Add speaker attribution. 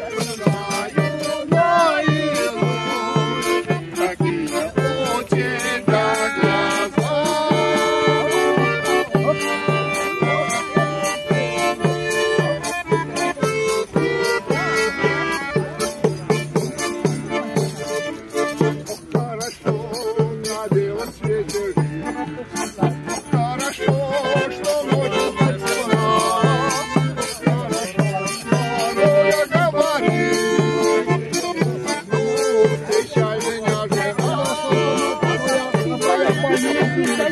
Speaker 1: Hallelujah. Gracias.